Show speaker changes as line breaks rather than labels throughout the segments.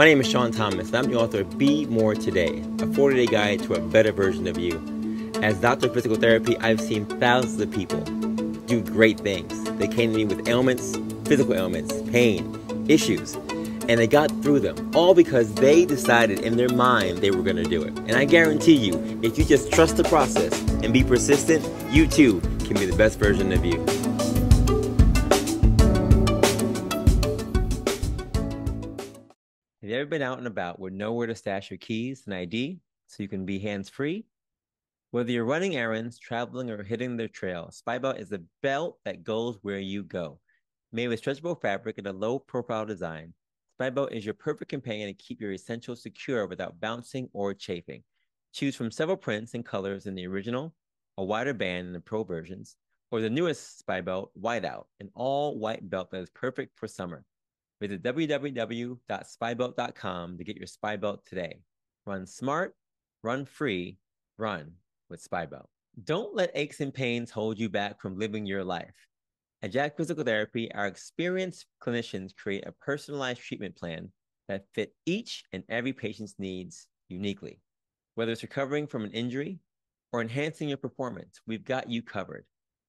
My name is Sean Thomas, and I'm the author of Be More Today, a 40 day guide to a better version of you. As doctor of physical therapy, I've seen thousands of people do great things. They came to me with ailments, physical ailments, pain, issues, and they got through them, all because they decided in their mind they were going to do it. And I guarantee you, if you just trust the process and be persistent, you too can be the best version of you. Ever been out and about with nowhere to stash your keys and ID so you can be hands free? Whether you're running errands, traveling, or hitting the trail, Spybelt is the belt that goes where you go. Made with stretchable fabric and a low profile design, Spybelt is your perfect companion to keep your essentials secure without bouncing or chafing. Choose from several prints and colors in the original, a wider band in the pro versions, or the newest Spybelt, Whiteout, an all white belt that is perfect for summer. Visit www.spybelt.com to get your Spybelt today. Run smart, run free, run with Spybelt. Don't let aches and pains hold you back from living your life. At JAG Physical Therapy, our experienced clinicians create a personalized treatment plan that fit each and every patient's needs uniquely. Whether it's recovering from an injury or enhancing your performance, we've got you covered.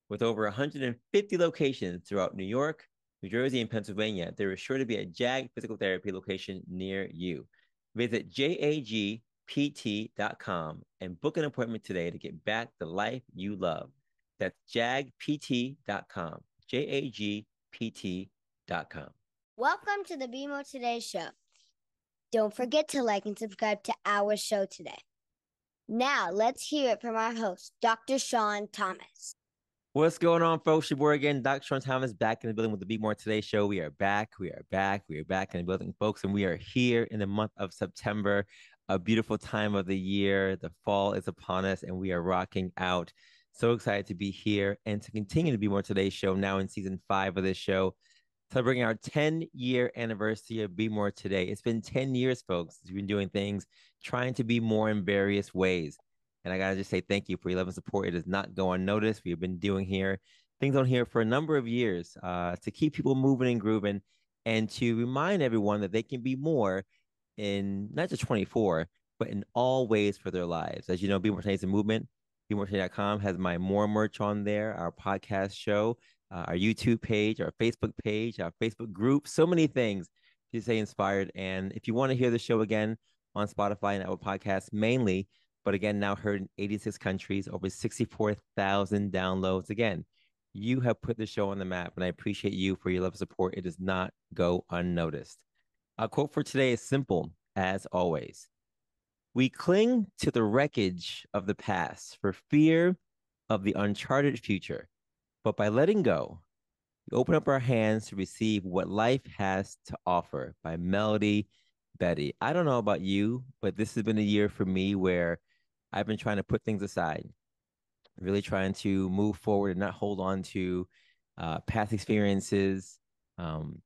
With over 150 locations throughout New York, New Jersey, and Pennsylvania, there is sure to be a JAG physical therapy location near you. Visit jagpt.com and book an appointment today to get back the life you love. That's jagpt.com, J-A-G-P-T.com.
Welcome to the Be More Today show. Don't forget to like and subscribe to our show today. Now, let's hear it from our host, Dr. Sean Thomas.
What's going on, folks? Your boy again, Dr. Sean Thomas, back in the building with the Be More Today show. We are back. We are back. We are back in the building, folks, and we are here in the month of September, a beautiful time of the year. The fall is upon us, and we are rocking out. So excited to be here and to continue to Be More Today show now in season five of this show, celebrating our 10 year anniversary of Be More Today. It's been 10 years, folks. We've been doing things, trying to be more in various ways. And I gotta just say thank you for your love and support. It does not go unnoticed. We have been doing here things on here for a number of years uh, to keep people moving and grooving, and to remind everyone that they can be more in not just 24, but in all ways for their lives. As you know, Be More Today is a movement. BeMoreToday.com has my more merch on there, our podcast show, uh, our YouTube page, our Facebook page, our Facebook group, so many things to stay inspired. And if you want to hear the show again on Spotify and Apple Podcasts, mainly but again, now heard in 86 countries, over 64,000 downloads. Again, you have put the show on the map, and I appreciate you for your love and support. It does not go unnoticed. Our quote for today is simple, as always. We cling to the wreckage of the past for fear of the uncharted future, but by letting go, we open up our hands to receive what life has to offer by Melody Beattie. I don't know about you, but this has been a year for me where I've been trying to put things aside, really trying to move forward and not hold on to uh, past experiences, um,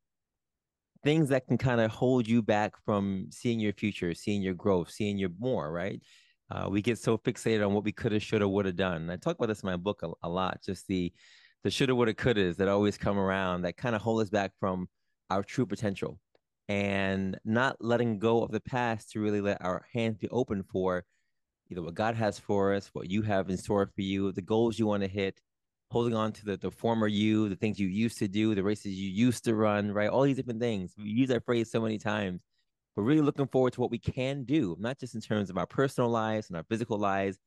things that can kind of hold you back from seeing your future, seeing your growth, seeing your more, right? Uh, we get so fixated on what we could have, should have, would have done. And I talk about this in my book a, a lot, just the the shoulda, woulda, couldas that always come around that kind of hold us back from our true potential and not letting go of the past to really let our hands be open for either what God has for us, what you have in store for you, the goals you want to hit, holding on to the, the former you, the things you used to do, the races you used to run, right? All these different things. We use that phrase so many times. We're really looking forward to what we can do, not just in terms of our personal lives and our physical lives,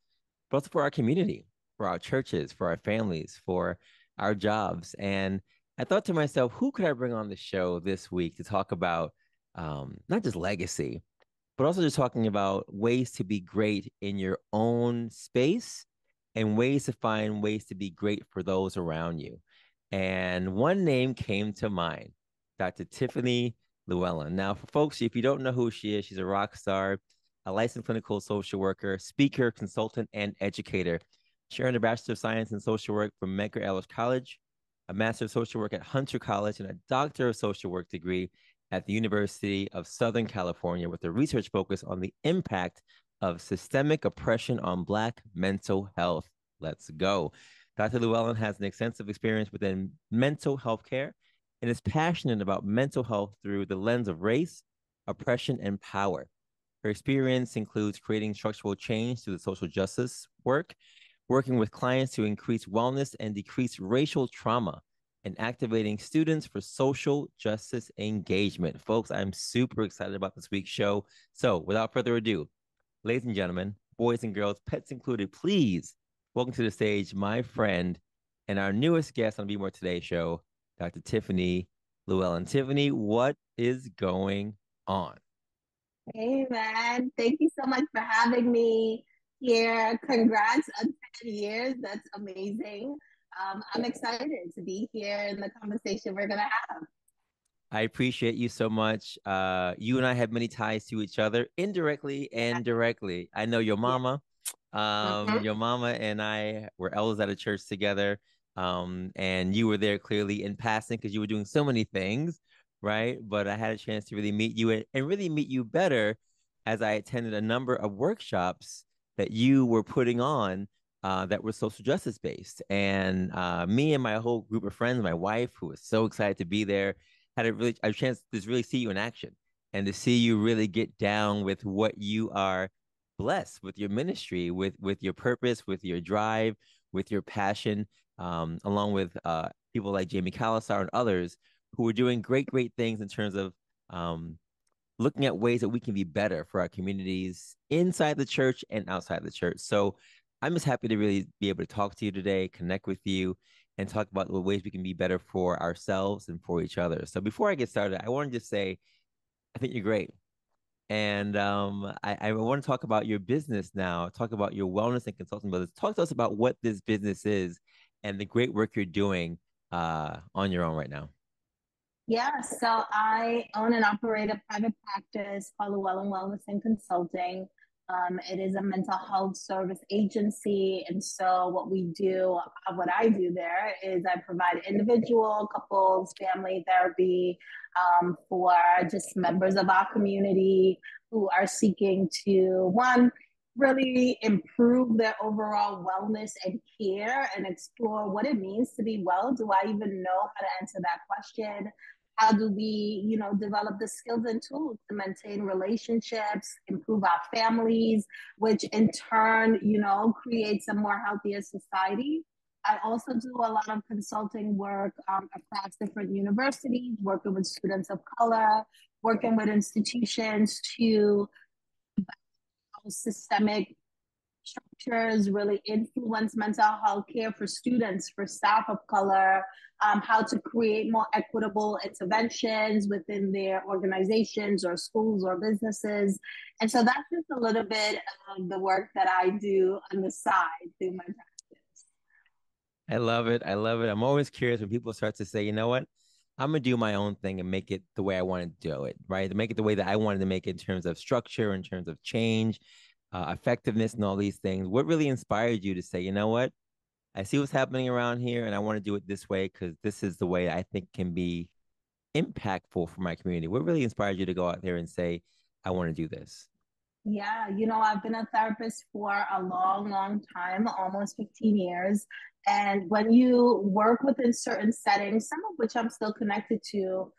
but also for our community, for our churches, for our families, for our jobs. And I thought to myself, who could I bring on the show this week to talk about um, not just legacy, but also just talking about ways to be great in your own space and ways to find ways to be great for those around you. And one name came to mind Dr. Tiffany Llewellyn. Now, for folks, if you don't know who she is, she's a rock star, a licensed clinical social worker, speaker, consultant, and educator. She earned a Bachelor of Science in Social Work from Medgar Evers College, a Master of Social Work at Hunter College, and a Doctor of Social Work degree at the University of Southern California with a research focus on the impact of systemic oppression on Black mental health. Let's go. Dr. Llewellyn has an extensive experience within mental health care and is passionate about mental health through the lens of race, oppression, and power. Her experience includes creating structural change through the social justice work, working with clients to increase wellness and decrease racial trauma, and activating students for social justice engagement. Folks, I'm super excited about this week's show. So, without further ado, ladies and gentlemen, boys and girls, pets included, please welcome to the stage my friend and our newest guest on Be More Today show, Dr. Tiffany Llewellyn. Tiffany, what is going on?
Hey, man. Thank you so much for having me here. Congrats on 10 years. That's amazing. Um, I'm excited to be here in the conversation we're going to have.
I appreciate you so much. Uh, you and I have many ties to each other, indirectly and directly. I know your mama. Um, mm-hmm. Your mama and I were elders at a church together. Um, and you were there clearly in passing because you were doing so many things, right? But I had a chance to really meet you and, and really meet you better as I attended a number of workshops that you were putting on uh, that were social justice based. And uh, me and my whole group of friends, my wife, who was so excited to be there, had a really a chance to really see you in action and to see you really get down with what you are blessed with your ministry, with with your purpose, with your drive, with your passion, um, along with uh, people like Jamie Khallisar and others who are doing great, great things in terms of um, looking at ways that we can be better for our communities inside the church and outside the church. So I'm just happy to really be able to talk to you today, connect with you, and talk about the ways we can be better for ourselves and for each other. So before I get started, I want to just say, I think you're great. And um, I, I want to talk about your business now, talk about your wellness and consulting business. Talk to us about what this business is and the great work you're doing uh, on your own right now.
Yeah, so I own and operate a private practice called Llewellyn Wellness and Consulting. Um, it is a mental health service agency. And so, what we do, uh, what I do there is I provide individual, couples, family therapy um, for just members of our community who are seeking to, one, really improve their overall wellness and care and explore what it means to be well. Do I even know how to answer that question? How do we, you know, develop the skills and tools to maintain relationships, improve our families, which in turn, you know, creates a more healthier society? I also do a lot of consulting work um, across different universities, working with students of color, working with institutions to systemic structures really influence mental health care for students, for staff of color, um, how to create more equitable interventions within their organizations or schools or businesses. And so that's just a little bit of the work that I do on the side through my practice.
I love it. I love it. I'm always curious when people start to say, you know what? I'm gonna do my own thing and make it the way I want to do it, right? To make it the way that I wanted to make it in terms of structure, in terms of change, uh, effectiveness, and all these things. What really inspired you to say, you know what? I see what's happening around here, and I want to do it this way because this is the way I think can be impactful for my community. What really inspired you to go out there and say, I want to do this?
Yeah, you know, I've been a therapist for a long, long time, almost 15 years. And when you work within certain settings, some of which I'm still connected to,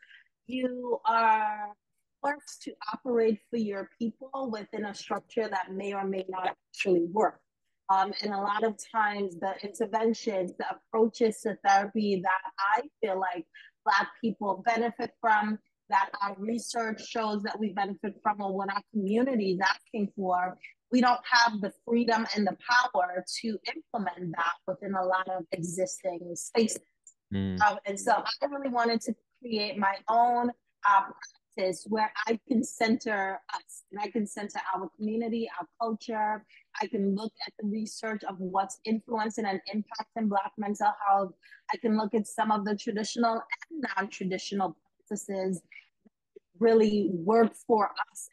you are forced to operate for your people within a structure that may or may not actually work. Um, and a lot of times, the interventions, the approaches to therapy that I feel like Black people benefit from, that our research shows that we benefit from, or what our community is asking for, we don't have the freedom and the power to implement that within a lot of existing spaces. Mm. Um, and so I really wanted to create my own uh, practice where I can center us and I can center our community, our culture. I can look at the research of what's influencing and impacting Black mental health. I can look at some of the traditional and non traditional practices really work for us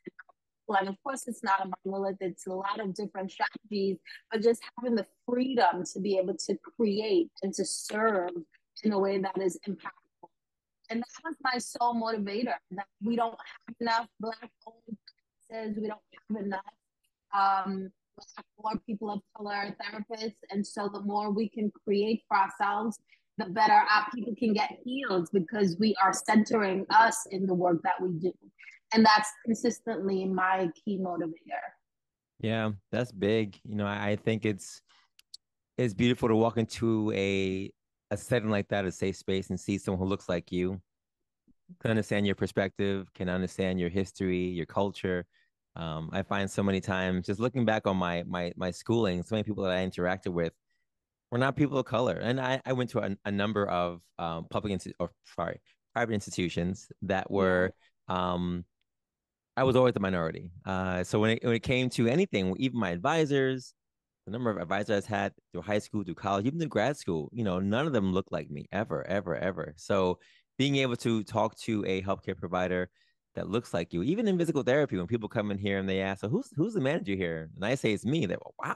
and of course, it's not a monolith, it's a lot of different strategies, but just having the freedom to be able to create and to serve in a way that is impactful. And that was my sole motivator that we don't have enough Black owned we don't have enough um, or people of color therapists. And so the more we can create for ourselves, the better our people can get healed because we are centering us in the work that we do. And that's consistently my key motivator.
Yeah, that's big. You know, I think it's it's beautiful to walk into a a setting like that, a safe space, and see someone who looks like you, can understand your perspective, can understand your history, your culture. Um, I find so many times just looking back on my my my schooling, so many people that I interacted with were not people of color, and I I went to a, a number of um, public insti- or sorry private institutions that were um, I was always the minority. Uh, so when it, when it came to anything, even my advisors, the number of advisors I had through high school, through college, even through grad school, you know, none of them looked like me ever, ever, ever. So being able to talk to a healthcare provider that looks like you, even in physical therapy, when people come in here and they ask, "So who's who's the manager here?" and I say it's me, they're wow,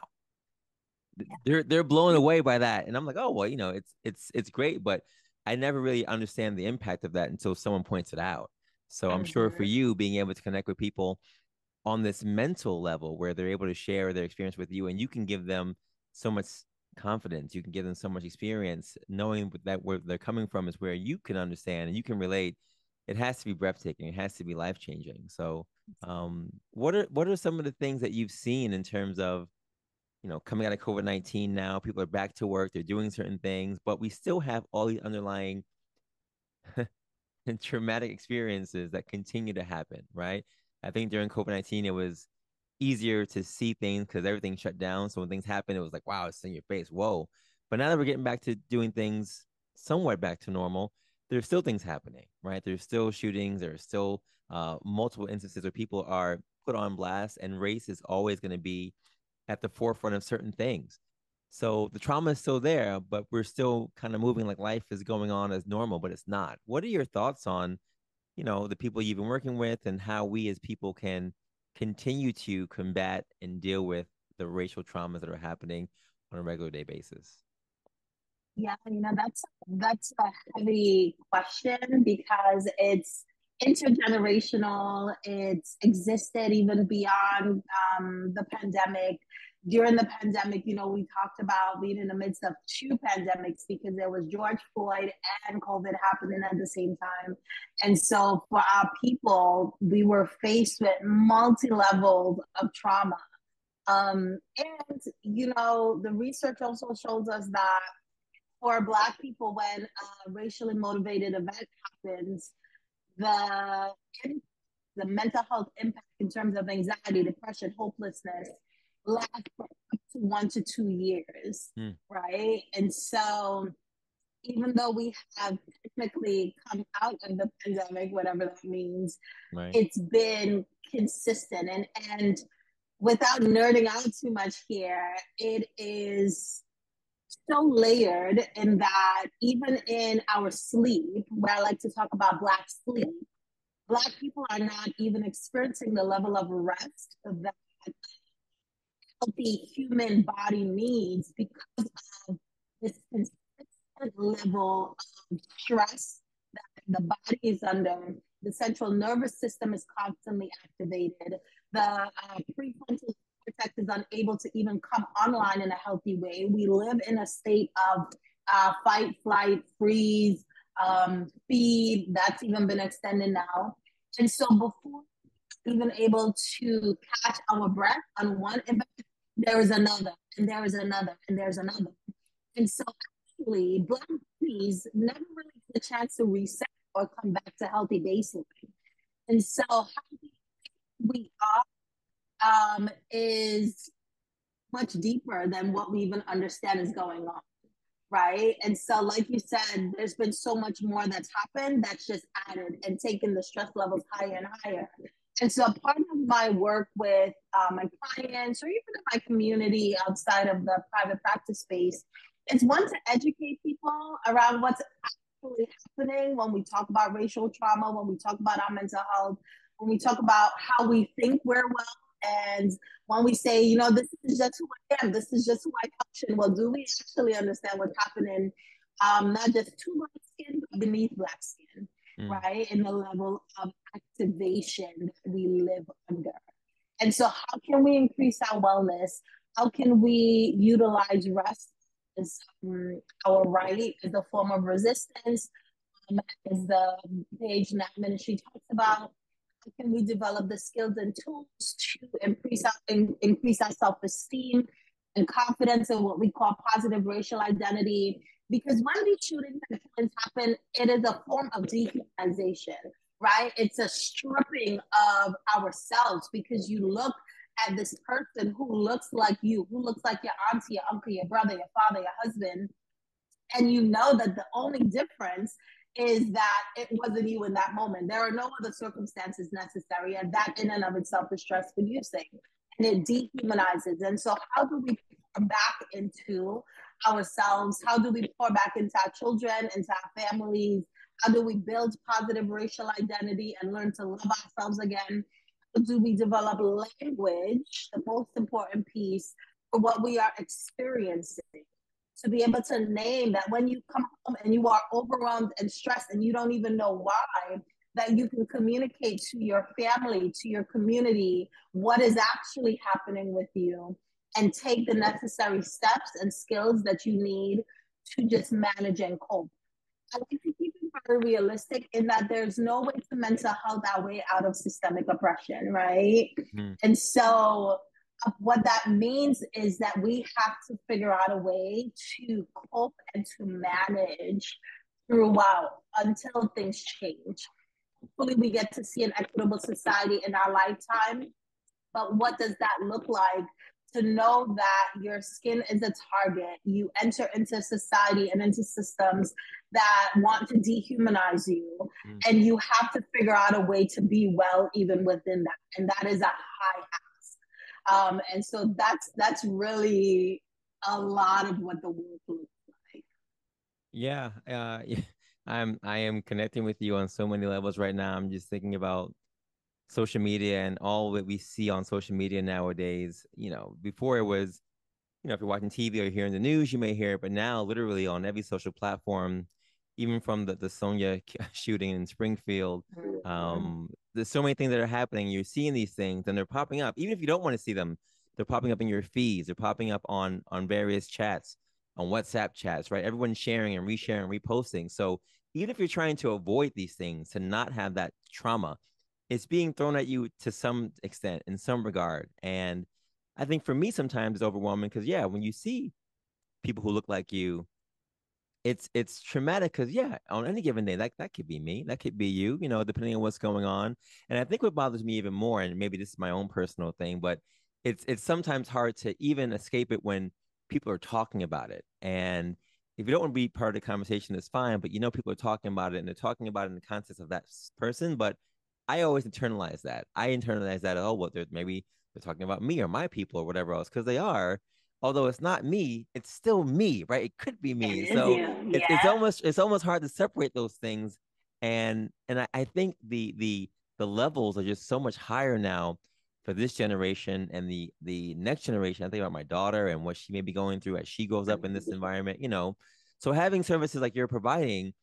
they're they're blown away by that, and I'm like, oh well, you know, it's it's it's great, but I never really understand the impact of that until someone points it out. So I'm sure for you, being able to connect with people on this mental level where they're able to share their experience with you and you can give them so much confidence you can give them so much experience knowing that where they're coming from is where you can understand and you can relate it has to be breathtaking it has to be life changing so um, what are what are some of the things that you've seen in terms of you know coming out of covid-19 now people are back to work they're doing certain things but we still have all these underlying traumatic experiences that continue to happen right I think during COVID 19, it was easier to see things because everything shut down. So when things happen, it was like, wow, it's in your face. Whoa. But now that we're getting back to doing things somewhat back to normal, there's still things happening, right? There's still shootings. There's still uh, multiple instances where people are put on blast, and race is always going to be at the forefront of certain things. So the trauma is still there, but we're still kind of moving like life is going on as normal, but it's not. What are your thoughts on you know the people you've been working with and how we as people can continue to combat and deal with the racial traumas that are happening on a regular day basis?
Yeah you know that's that's a heavy question because it's intergenerational it's existed even beyond um, the pandemic during the pandemic, you know, we talked about being in the midst of two pandemics because there was George Floyd and COVID happening at the same time. And so for our people, we were faced with multi levels of trauma. Um, and, you know, the research also shows us that for Black people, when a racially motivated event happens, the, the mental health impact in terms of anxiety, depression, hopelessness, last up to one to two years, mm. right? And so, even though we have technically come out of the pandemic, whatever that means, right. it's been consistent. And and without nerding out too much here, it is so layered in that even in our sleep, where I like to talk about Black sleep, Black people are not even experiencing the level of rest that healthy human body needs because of this consistent level of stress that the body is under. The central nervous system is constantly activated. The uh, prefrontal cortex is unable to even come online in a healthy way. We live in a state of uh, fight, flight, freeze, um, feed. That's even been extended now. And so before even able to catch our breath on one event, there is another, and there is another, and there's another. And so actually, Black bodies never really get a chance to reset or come back to healthy baseline. And so how we are um, is much deeper than what we even understand is going on. Right. And so, like you said, there's been so much more that's happened that's just added and taken the stress levels higher and higher. And so part of my work with um, my clients or even in my community outside of the private practice space is one to educate people around what's actually happening when we talk about racial trauma, when we talk about our mental health, when we talk about how we think we're well, and when we say, you know, this is just who I am, this is just who I function. Well, do we actually understand what's happening, um, not just to black skin, but beneath black skin? Mm. right? In the level of activation that we live under. And so, how can we increase our wellness? How can we utilize rest as um, our right, as a form of resistance, um, as the page in that ministry talks about? how can we develop the skills and tools to increase our, in, increase our self-esteem and confidence in what we call positive racial identity? Because when these shootings and killings happen, it is a form of dehumanization, right? It's a stripping of ourselves because you look at this person who looks like you, who looks like your auntie, your uncle, your brother, your father, your husband, and you know that the only difference is that it wasn't you in that moment. There are no other circumstances necessary, and that in and of itself is stress producing and it dehumanizes. And so, how do we come back into ourselves? How do we pour back into our children, into our families? How do we build positive racial identity and learn to love ourselves again? How do we develop language, the most important piece, for what we are experiencing? to be able to name that when you come home and you are overwhelmed and stressed and you don't even know why, that you can communicate to your family, to your community, what is actually happening with you, and take the necessary steps and skills that you need to just manage and cope. I like to keep it very realistic in that there's no way to mental health our way out of systemic oppression, right? Mm-hmm. And so what that means is that we have to figure out a way to cope and to manage throughout until things change. Hopefully, we get to see an equitable society in our lifetime. But what does that look like? To know that your skin is a target, you enter into society and into systems that want to dehumanize you, mm. and you have to figure out a way to be well even within that. And that is a high um, and so that's that's really a lot of what the work looks like.
Yeah, uh, I'm I am connecting with you on so many levels right now. I'm just thinking about social media and all that we see on social media nowadays. You know, before it was, you know, if you're watching TV or hearing the news, you may hear it, but now literally on every social platform, even from the the Sonya shooting in Springfield, mm-hmm. um, there's so many things that are happening. You're seeing these things, and they're popping up. Even if you don't want to see them, they're popping up in your feeds. They're popping up on on various chats, on WhatsApp chats. Right, everyone's sharing and resharing, reposting. So even if you're trying to avoid these things, to not have that trauma, it's being thrown at you to some extent, in some regard. And I think for me, sometimes it's overwhelming because yeah, when you see people who look like you it's it's traumatic because yeah, on any given day, that that could be me, that could be you, you know, depending on what's going on. And I think what bothers me even more, and maybe this is my own personal thing, but it's it's sometimes hard to even escape it when people are talking about it. And if you don't want to be part of the conversation, it's fine. But you know, people are talking about it, and they're talking about it in the context of that person. But I always internalize that. I internalize that. Oh, well, they're maybe they're talking about me or my people or whatever else because they are although it's not me, it's still me, right? It could be me. so yeah. it's, it's almost it's almost hard to separate those things. And and I, I think the the the levels are just so much higher now for this generation and the the next generation. I think about my daughter and what she may be going through as she grows up in this environment, you know. So having services like you're providing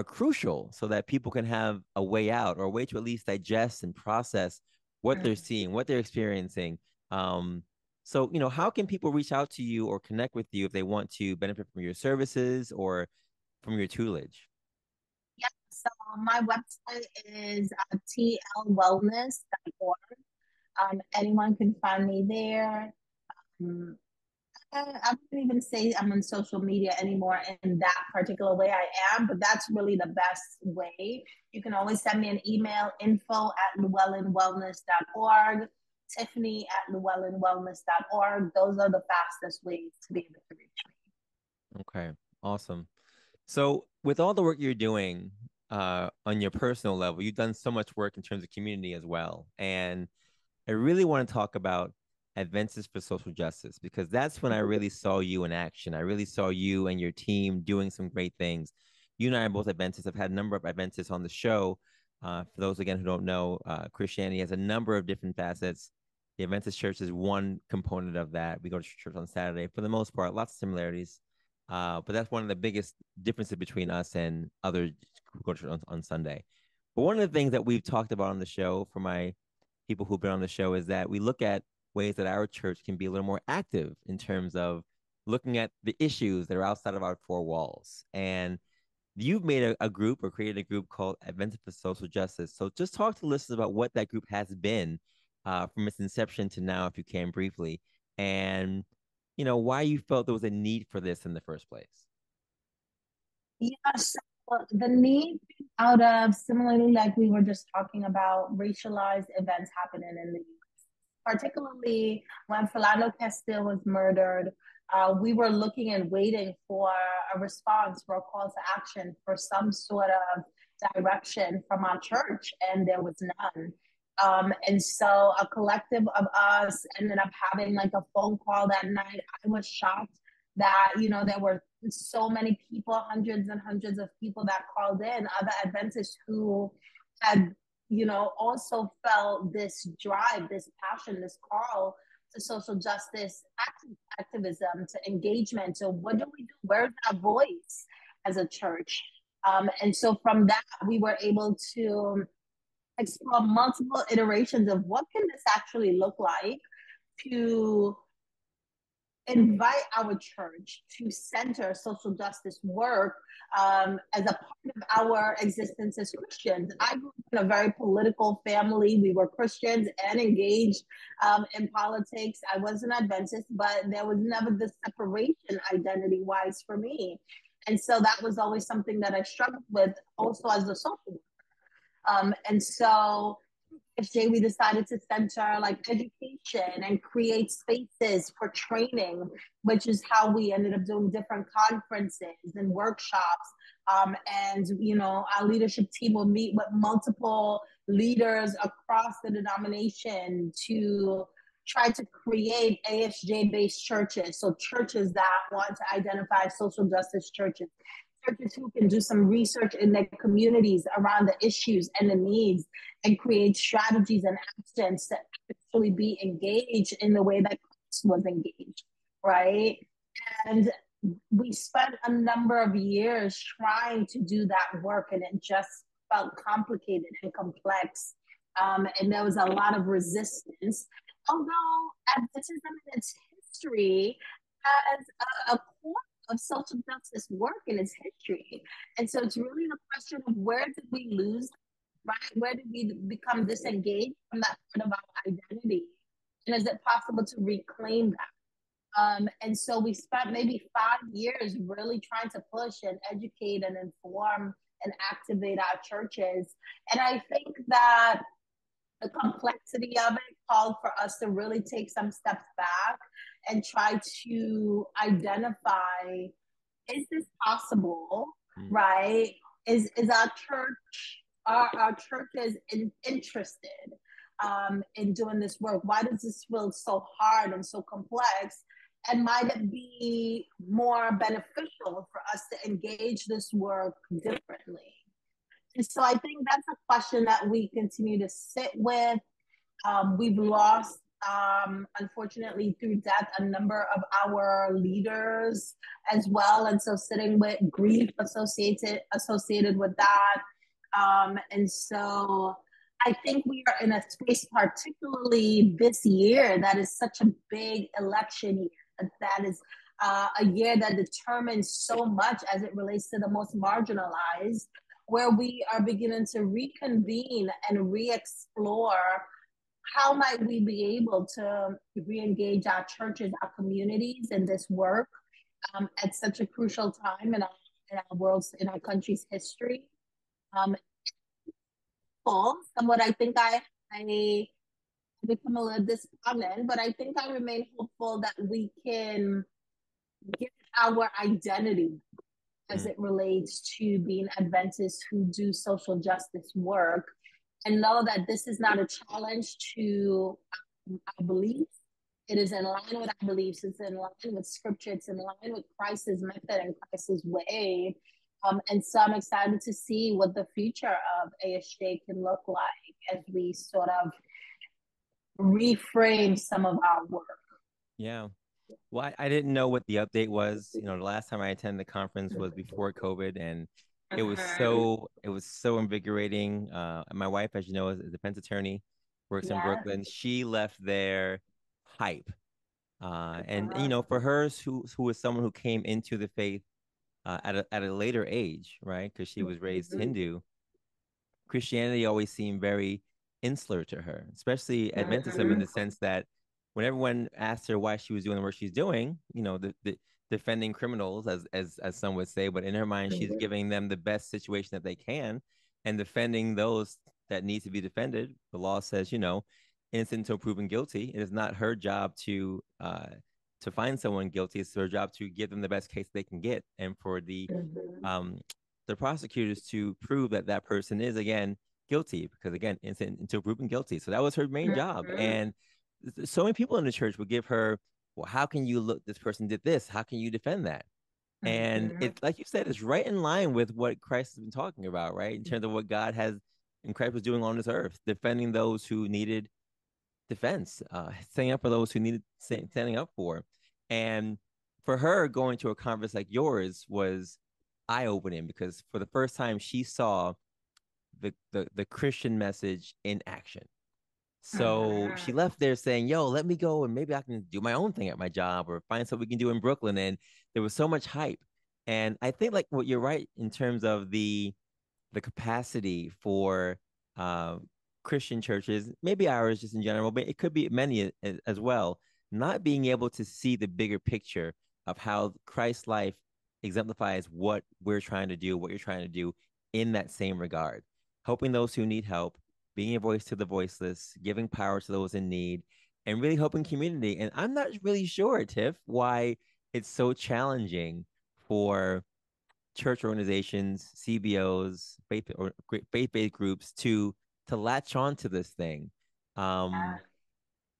are crucial so that people can have a way out or a way to at least digest and process what they're seeing, what they're experiencing. Um, so, you know, how can people reach out to you or connect with you if they want to benefit from your services or from your tutelage?
Yeah, so my website is uh, tlwellness.org. Um, anyone can find me there. Um, I, wouldn't even say I'm on social media anymore in that particular way I am, but that's really the best way. You can always send me an email info at llewellynwellness.org tiffany at llewellynwellness.org. Those are the fastest ways to be able to reach me.
Okay, awesome. So, with all the work you're doing uh, on your personal level, you've done so much work in terms of community as well. And I really want to talk about Adventists for Social Justice because that's when I really saw you in action. I really saw you and your team doing some great things. You and I are both Adventists. I've had a number of Adventists on the show. Uh, for those again who don't know, uh, Christianity has a number of different facets. The Adventist Church is one component of that. We go to church on Saturday for the most part, lots of similarities. Uh, but that's one of the biggest differences between us and other who go to church on, on Sunday. But one of the things that we've talked about on the show for my people who've been on the show is that we look at ways that our church can be a little more active in terms of looking at the issues that are outside of our four walls. And you've made a, a, group or created a group called Adventists for Social Justice. So just talk to listeners about what that group has been uh, from its inception to now, if you can briefly, and you know why you felt there was a need for this in the first place.
Yes, the need out of similarly, like we were just talking about, racialized events happening in the. Particularly when Philando Castile was murdered, uh, we were looking and waiting for a response, for a call to action, for some sort of direction from our church, and there was none. Um, and so a collective of us ended up having like a phone call that night. I was shocked that, you know, there were so many people, hundreds and hundreds of people that called in, other Adventists who had, you know, also felt this drive, this passion, this call to social justice activism, to engagement. So what do we do? Where's our voice as a church? Um, and so from that, we were able to explore multiple iterations of what can this actually look like to invite our church to center social justice work um, as a part of our existence as Christians. I grew up in a very political family. We were Christians and engaged um, in politics. I was an Adventist, but there was never this separation identity wise for me. And so that was always something that I struggled with also as a social worker. Um, and so FJ, we decided to center like education and create spaces for training, which is how we ended up doing different conferences and workshops. Um, and you know, our leadership team will meet with multiple leaders across the denomination to try to create ASJ based churches. So churches that want to identify social justice churches churches who can do some research in their communities around the issues and the needs and create strategies and actions to actually be engaged in the way that Christ was engaged, right? And we spent a number of years trying to do that work, and it just felt complicated and complex. Um, and there was a lot of resistance. Although Adventism in its history has a, a core of social justice work in its history. And so it's really the question of where did we lose, right? Where did we become disengaged from that part of our identity? And is it possible to reclaim that? Um, and so we spent maybe five years really trying to push and educate and inform and activate our churches. And I think that the complexity of it called for us to really take some steps back and try to identify is this possible mm. right? Is is our church our, our churches in, interested um, in doing this work? Why does this feel so hard and so complex? And might it be more beneficial for us to engage this work differently? And so i think that's a question that we continue to sit with. Um, we've lost um, unfortunately through death a number of our leaders as well. And so sitting with grief associated associated with that. Um, and so i think we are in a space particularly this year that is such a big election year that is uh, a year that determines so much as it relates to the most marginalized where we are beginning to reconvene and re-explore how might we be able to re-engage our churches, our communities in this work um, at such a crucial time in our, in our world's, in our country's history? Um, somewhat, I think I, I become a little despondent, but I think I remain hopeful that we can get our identity as mm. it relates to being Adventists who do social justice work and know that this is not a challenge to um, our beliefs. It is in line with our beliefs. It's in line with scripture. It's in line with Christ's method and Christ's way. Um, and so I'm excited to see what the future of ASJ can look like as we sort of reframe some of our work.
Yeah. Well, I, I didn't know what the update was. You know, the last time I attended the conference was before COVID, and it was so it was so invigorating. Uh, my wife, as you know, is a defense attorney, works yeah. in Brooklyn. She left there hype, uh, and you know, for hers, who who was someone who came into the faith uh, at a at a later age, right? Because she was raised
Mhm.
Hindu. Christianity always seemed very insular to her, especially Adventism in the sense that when everyone asked her why she was doing the work she's doing, you know, the, the defending criminals, as as as some would say, but in her mind, she's
Mhm.
giving them the best situation that they can and defending those that need to be defended. The law says, you know, innocent until proven guilty. It is not her job to uh, to find someone guilty. It's her job to give them the best case they can get, and for the
Mhm.
um, the prosecutors to prove that that person is again guilty, because again, innocent until proven guilty. So that was her main job,
Mhm.
and so many people in the church would give her, well, how can you look? This person did this. How can you defend that? And
Mhm.
it, like you said, it's right in line with what Christ has been talking about, right? In terms of what God has and Christ was doing on this earth, defending those who needed defense, uh, standing up for those who needed sta- standing up for. And for her, going to a conference like yours was eye opening because for the first time she saw the, the the Christian message in action. So she left there saying, "Yo, let me go and maybe I can do my own thing at my job or find something we can do in Brooklyn." And there was so much hype, and I think like what you're right in terms of the the capacity for uh, Christian churches, maybe ours just in general, but it could be many as, as well, not being able to see the bigger picture of how Christ's life exemplifies what we're trying to do, what you're trying to do in that same regard, helping those who need help, being a voice to the voiceless, giving power to those in need, and really helping community. And I'm not really sure, Tiff, why it's so challenging for church organizations, CBOs, faith or faith-based groups to to latch on to this thing. Um
Yeah.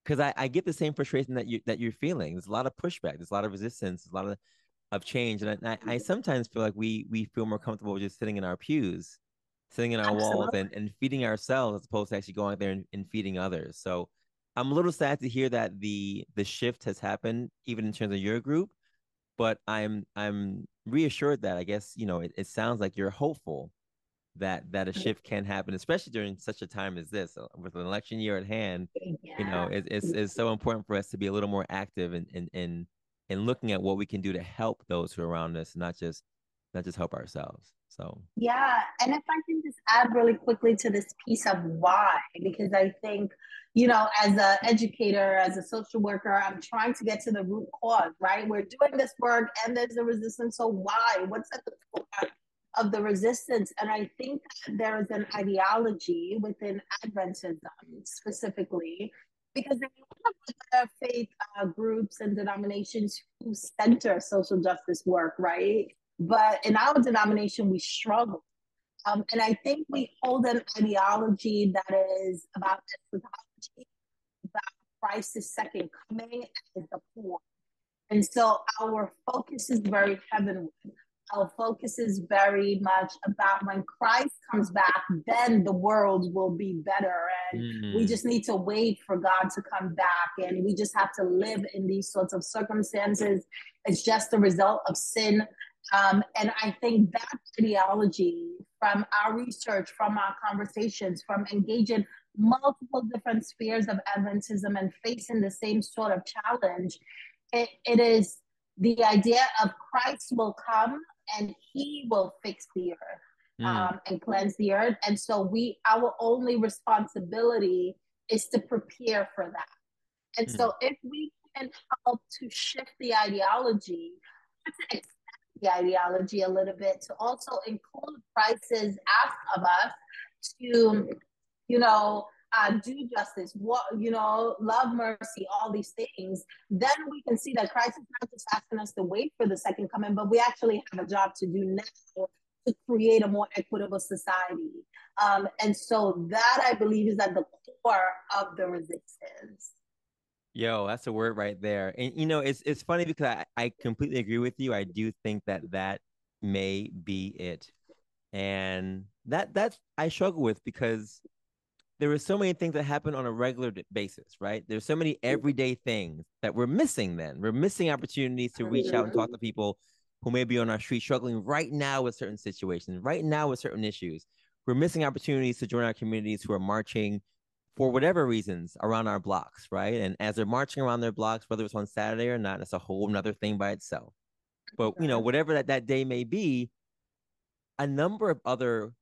because I, I get the same frustration that you that you're feeling. There's a lot of pushback, there's a lot of resistance, There's a lot of of change. And I, I sometimes feel like we we feel more comfortable just sitting in our pews, sitting in our walls and, and feeding ourselves as opposed to actually going out there and, and feeding others. So I'm a little sad to hear that the the shift has happened even in terms of your group, but I'm I'm reassured that I guess you know it, it sounds like you're hopeful that that a shift can happen, especially during such a time as this, uh, with an election year at hand. You know, it, it's it's so important for us to be a little more active in in in in looking at what we can do to help those who are around us, not just not just help ourselves. So
Yeah, and if I can just add really quickly to this piece of why, because I think, you know, as an educator, as a social worker, I'm trying to get to the root cause, right? We're doing this work and there's a resistance. So why? What's at the core of the resistance? And I think there is an ideology within Adventism specifically, because at other faith uh, groups and denominations who center social justice work, right? But in our denomination, we struggle. Um, and I think we hold an ideology that is about eschatology, about Christ's second coming as the poor. And so our focus is very heavenward. Our focus is very much about when Christ comes back, then the world will be better. And we
Mm,
just need to wait for God to come back. And we just have to live in these sorts of circumstances. It's just the result of sin. Um, and I think that ideology from our research, from our conversations, from engaging multiple different spheres of Adventism and facing the same sort of challenge, it, it is the idea of Christ will come and he will fix the earth
mm,
um, and cleanse the earth. And so we, our only responsibility is to prepare for that. And
Hmm.
so if we can help to shift the ideology, the ideology a little bit, to also include Christ's ask of us to, you know, uh, do justice, what you know, love mercy, all these things, then we can see that Christ is not just asking us to wait for the second coming, but we actually have a job to do now to create a more equitable society. Um, and so that I believe is at the core of the resistance.
Yo, that's a word right there. And you know, it's it's funny because I, I completely agree with you. I do think that that may be it. And that that's I struggle with because there are so many things that happen on a regular basis, right? There's so many mm-hmm. everyday things that we're missing then. We're missing opportunities to reach out and talk to mm-hmm. people who may be on our street struggling right now with certain situations, right now with certain issues. We're missing opportunities to join our communities who are marching for whatever reasons around our blocks, right? And as they're marching around their blocks, whether it's on Saturday or not, it's a whole nother thing by itself. but you know whatever that, that day may be a number of other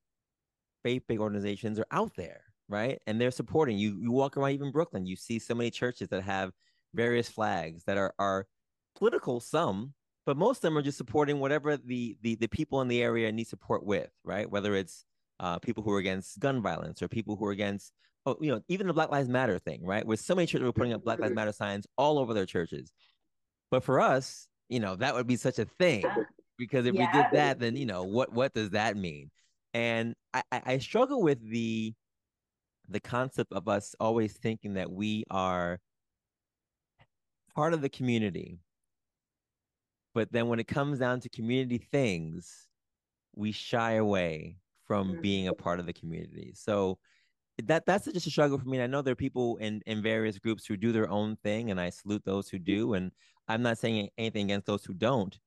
faith-based organizations are out there right and they're supporting you you walk around even brooklyn you see so many churches that have various flags that are are political some but most of them are just supporting whatever the the, the people in the area need support with right whether it's uh, people who are against gun violence or people who are against oh, you know even the black lives matter thing right? Where so many churches were putting up black lives matter signs all over their churches. But for us you know that would be such a thing because if yeah. we did that then you know what what does that mean? And I, I struggle with the the concept of us always thinking that we are part of the community. But then when it comes down to community things we shy away from mm-hmm. being a part of the community. So that that's just a struggle for me and i know there are people in in various groups who do their own thing and i salute those who do and i'm not saying anything against those who don't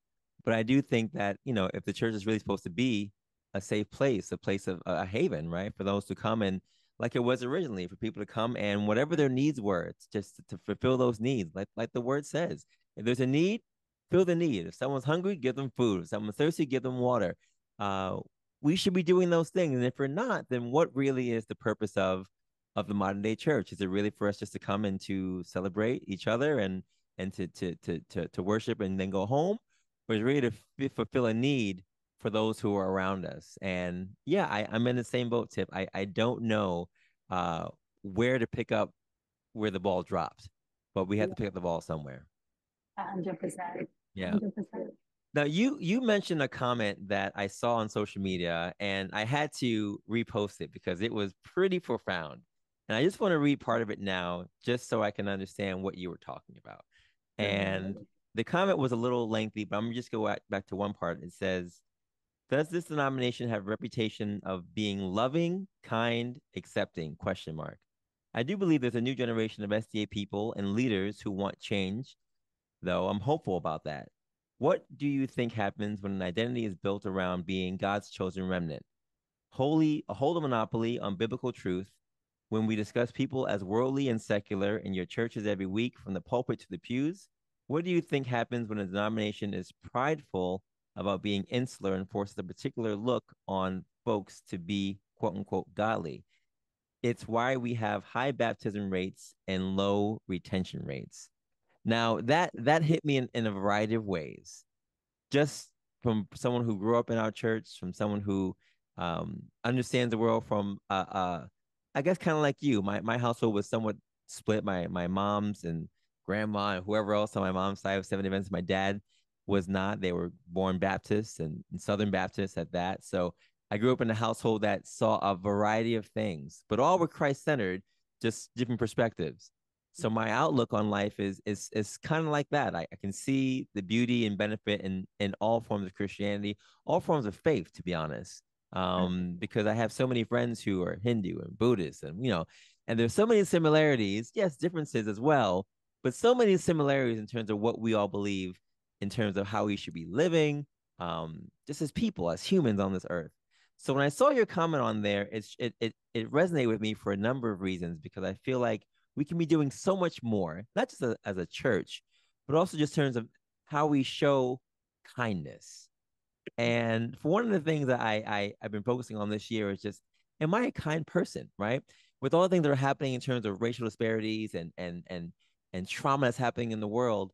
but i do think that you know if the church is really supposed to be a safe place, a place of a haven, right, for those to come and like it was originally for people to come and whatever their needs were, it's just to fulfill those needs, like like the word says. If there's a need, fill the need. If someone's hungry, give them food. If someone's thirsty, give them water. Uh, we should be doing those things, and if we're not, then what really is the purpose of of the modern day church? Is it really for us just to come and to celebrate each other and and to to to to, to worship and then go home, or is it really to f- fulfill a need for those who are around us. And yeah, I, I'm in the same boat, Tip. I, I don't know uh, where to pick up where the ball dropped, but we have to pick up the ball somewhere.
hundred percent.
Yeah. 100%. Now you you mentioned a comment that I saw on social media and I had to repost it because it was pretty profound. And I just want to read part of it now just so I can understand what you were talking about. And mm-hmm. the comment was a little lengthy, but I'm just go back, back to one part. It says, does this denomination have reputation of being loving, kind, accepting? Question mark. I do believe there's a new generation of SDA people and leaders who want change, though I'm hopeful about that. What do you think happens when an identity is built around being God's chosen remnant? Holy, hold a monopoly on biblical truth when we discuss people as worldly and secular in your churches every week from the pulpit to the pews? What do you think happens when a denomination is prideful about being insular and forces a particular look on folks to be quote unquote godly. It's why we have high baptism rates and low retention rates. Now that that hit me in, in a variety of ways. Just from someone who grew up in our church, from someone who um, understands the world from uh, uh I guess kind of like you. My my household was somewhat split. My my mom's and grandma and whoever else on my mom's side of Seventh-day Adventists. My dad was not. They were born Baptists and, and Southern Baptists at that. So I grew up in a household that saw a variety of things, but all were Christ centered, just different perspectives. So my outlook on life is is is kind of like that. I, I can see the beauty and benefit in in all forms of Christianity, all forms of faith, to be honest. Um, because I have so many friends who are Hindu and Buddhist, and you know, and there's so many similarities, yes, differences as well, but so many similarities in terms of what we all believe in terms of how we should be living, um, just as people, as humans on this earth. So when I saw your comment on there, it's, it, it, it resonated with me for a number of reasons because I feel like we can be doing so much more, not just a, as a church, but also just in terms of how we show kindness. And for one of the things that I, I I've been focusing on this year is just, am I a kind person, right? With all the things that are happening in terms of racial disparities and and and and trauma that's happening in the world,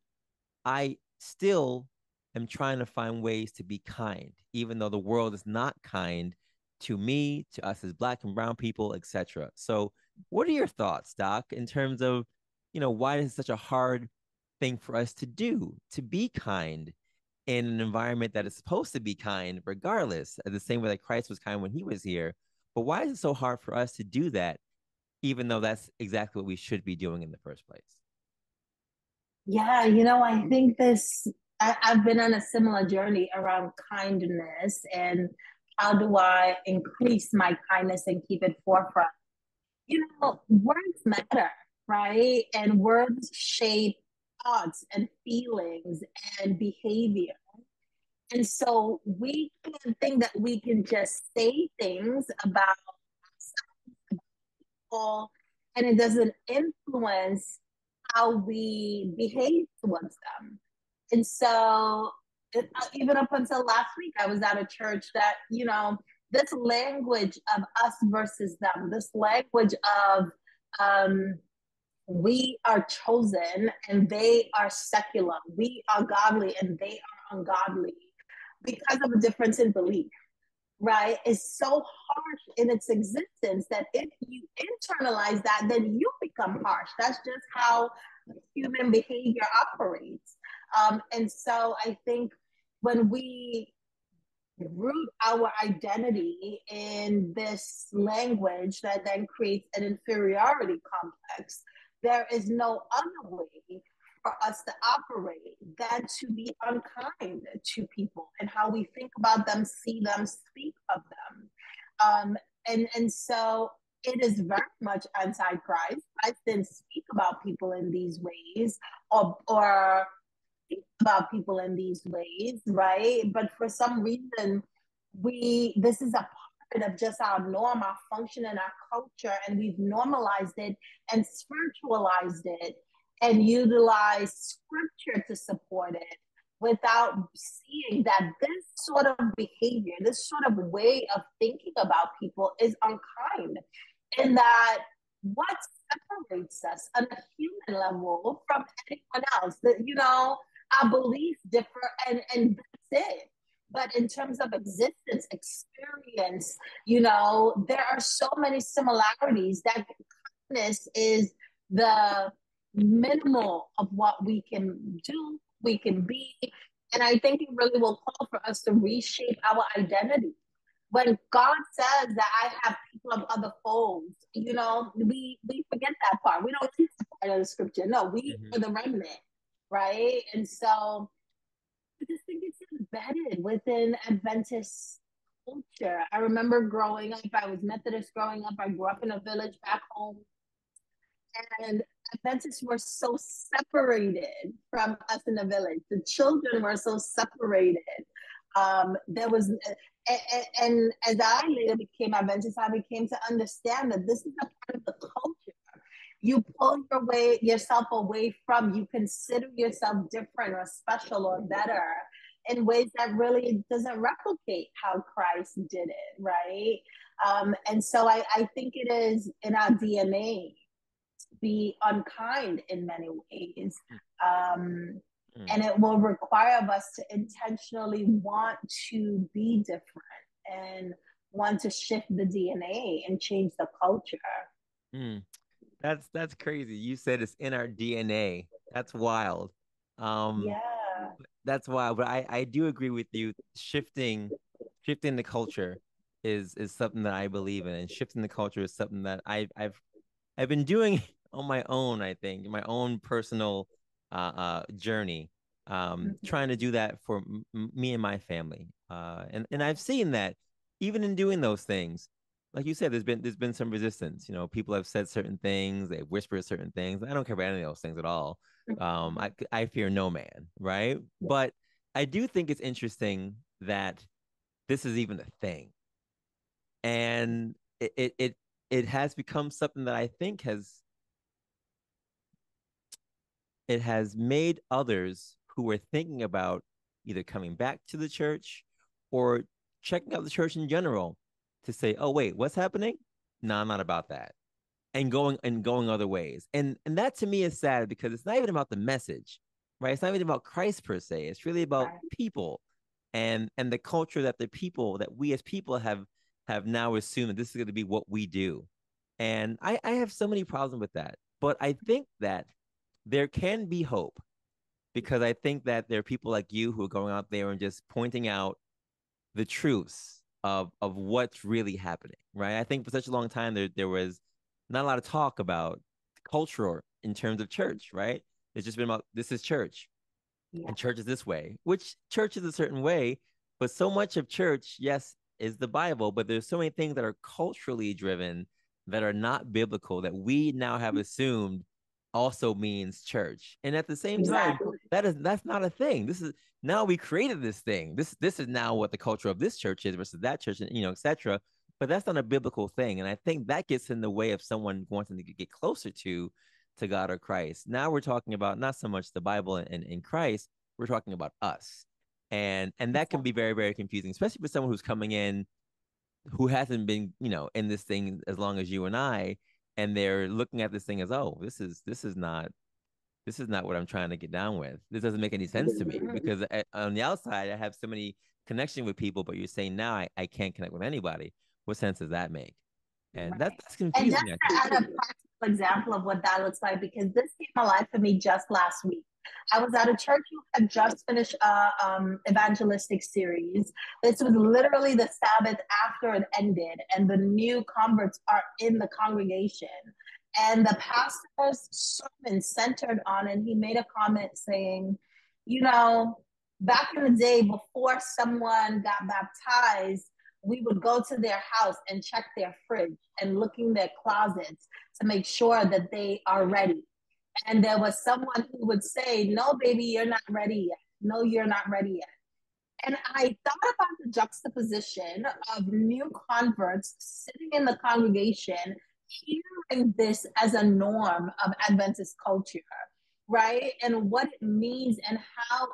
I still am trying to find ways to be kind, even though the world is not kind to me, to us as black and brown people, etc. So, what are your thoughts, Doc, in terms of, you know, why is it such a hard thing for us to do to be kind in an environment that is supposed to be kind, regardless, uh, the same way that Christ was kind when he was here. But why is it so hard for us to do that, even though that's exactly what we should be doing in the first place?
Yeah, you know, I think this, I, I've been on a similar journey around kindness and how do I increase my kindness and keep it forefront? You know, words matter, right? And words shape thoughts and feelings and behavior. And so we can think that we can just say things about people and it doesn't influence how we behave towards them. And so even up until last week, I was at a church that, you know, this language of us versus them, this language of um, we are chosen and they are secular, we are godly and they are ungodly because of a difference in belief, right? Is so harsh in its existence that if you internalize that, then you become harsh. That's just how human behavior operates. Um, and so I think when we root our identity in this language that then creates an inferiority complex, there is no other way for us to operate than to be unkind to people and how we think about them, see them, speak of them. Um, and, and so it is very much anti-Christ. Christ didn't speak about people in these ways or, or about people in these ways, right? But for some reason, we this is a part of just our norm, our function, and our culture, and we've normalized it and spiritualized it and utilized scripture to support it without seeing that this sort of behavior, this sort of way of thinking about people is unkind, and that what separates us on a human level from anyone else, that you know, our beliefs differ, and and that's it. But in terms of existence, experience, you know, there are so many similarities that kindness is the minimal of what we can do, we can be. And I think it really will call for us to reshape our identity. When God says that I have people of other folds, you know, we we forget that part. We don't read that part of the scripture. No, we mm-hmm. are the remnant right? And so I just think it's embedded within Adventist culture. I remember growing up, I was Methodist growing up, I grew up in a village back home. And Adventists were so separated from us in the village. The children were so separated. Um, there was, and, and as I later became Adventist, I became to understand that this is a part of the culture you pull your way yourself away from you consider yourself different or special or better in ways that really doesn't replicate how christ did it right um, and so I, I think it is in our dna to be unkind in many ways um, mm. and it will require of us to intentionally want to be different and want to shift the dna and change the culture
mm. That's that's crazy. You said it's in our DNA. That's wild. Um
yeah.
That's wild. But I, I do agree with you. Shifting shifting the culture is is something that I believe in. And shifting the culture is something that I've I've I've been doing on my own, I think, my own personal uh, uh journey. Um mm-hmm. trying to do that for m- me and my family. Uh and, and I've seen that even in doing those things, like you said, there's been there's been some resistance. You know, people have said certain things, they've whispered certain things. I don't care about any of those things at all. Um, I I fear no man, right? But I do think it's interesting that this is even a thing, and it it it, it has become something that I think has it has made others who were thinking about either coming back to the church or checking out the church in general to say, oh wait, what's happening? No, I'm not about that. And going and going other ways. And and that to me is sad because it's not even about the message, right? It's not even about Christ per se. It's really about right. people and and the culture that the people that we as people have have now assumed that this is going to be what we do. And I, I have so many problems with that. But I think that there can be hope because I think that there are people like you who are going out there and just pointing out the truths of of what's really happening, right? I think for such a long time there there was not a lot of talk about culture in terms of church, right? It's just been about this is church, yeah. and church is this way, which church is a certain way, but so much of church, yes, is the Bible, but there's so many things that are culturally driven that are not biblical that we now have mm. assumed also means church. And at the same exactly. time, that is that's not a thing. This is now we created this thing. This this is now what the culture of this church is versus that church, and you know, etc. But that's not a biblical thing, and I think that gets in the way of someone wanting to get closer to to God or Christ. Now we're talking about not so much the Bible and, and Christ. We're talking about us, and and that can be very very confusing especially for someone who's coming in who hasn't been you know in this thing as long as you and i and they're looking at this thing as oh this is this is not this is not what i'm trying to get down with. This doesn't make any sense to me mm-hmm. because I, on the outside i have so many connection with people but you're saying now i, I can't connect with anybody. What sense does that make? And right. that, that's confusing
and just to add a practical example of what that looks like because this came alive for me just last week I was at a church who had just finished a um, evangelistic series. This was literally the Sabbath after it ended, and the new converts are in the congregation. And the pastor's sermon centered on, and he made a comment saying, you know, back in the day before someone got baptized, we would go to their house and check their fridge and look in their closets to make sure that they are ready and there was someone who would say, No, baby, you're not ready yet. No, you're not ready yet. And I thought about the juxtaposition of new converts sitting in the congregation, hearing this as a norm of Adventist culture, right? And what it means and how